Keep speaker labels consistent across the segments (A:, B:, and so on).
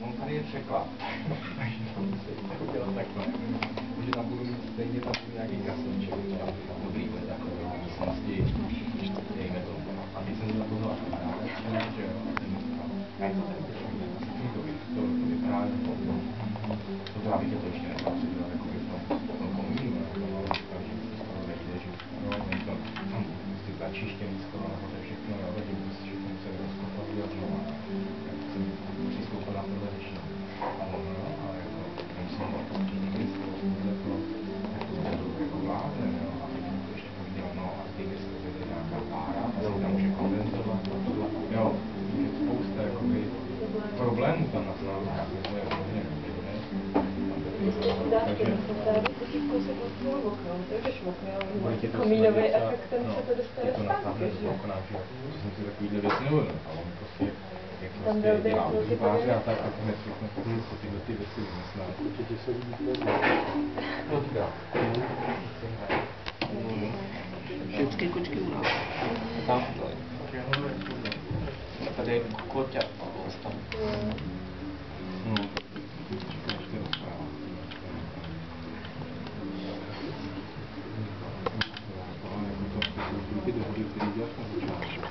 A: on tady je překlad. Takže to musím takhle. Takže tam budu mít stejně tam budu nějaký kasniček, třeba dobrý bude takový místnosti, dejme to. A teď jsem se na to dal kamarádeček, že jo, a ten mi říkal, je to tady to, to, to, to vypadá jako to, to teda bych to ještě jako v tom, v tom komínu, ale říkal, že to skoro vejde, že jo, oni to tam prostě začištěný skoro bude ti to
B: Komínový
A: smrdit a-
B: efekt, ten
A: no,
B: se to dostane
A: to
B: zpátky, že
A: jsem si takovýhle věci neuvědomil. A on prostě, jak
B: Tam
A: prostě
B: byl
A: dělá
B: velký
A: výváře a
B: pověst.
A: tak, tak hned všechno si tyhle ty věci vymyslel.
C: Určitě se líbí
A: No.
D: Všechny kočky u nás.
A: Tam to je. Tady je koťa. Tam. No, čekáš ty rozpráva. Ty dohody, které děláš na začátku, to je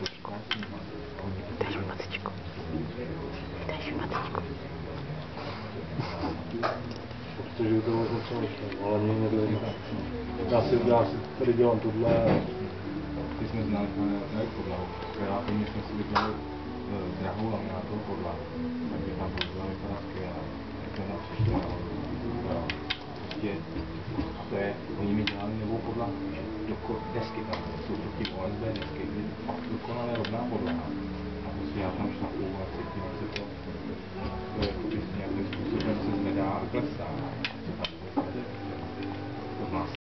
D: Matičko. Matičko.
C: Protože to možná přemýšlím, ale mě říká, já si, já si tady dělám tohle,
A: Ty jsme znali na podlahu. Já pevně jsme si vybrali eh, drahou laminátovou podlahu. Tak by tam byla vypadá skvěle. Jak jsme tam přišli na jo. Prostě, a to je, oni mi dělali novou podlahu. že Doko, desky tam jsou to ty OSB desky, je dokonale rovná podlaha. A prostě já tam šlapu a cítím se to.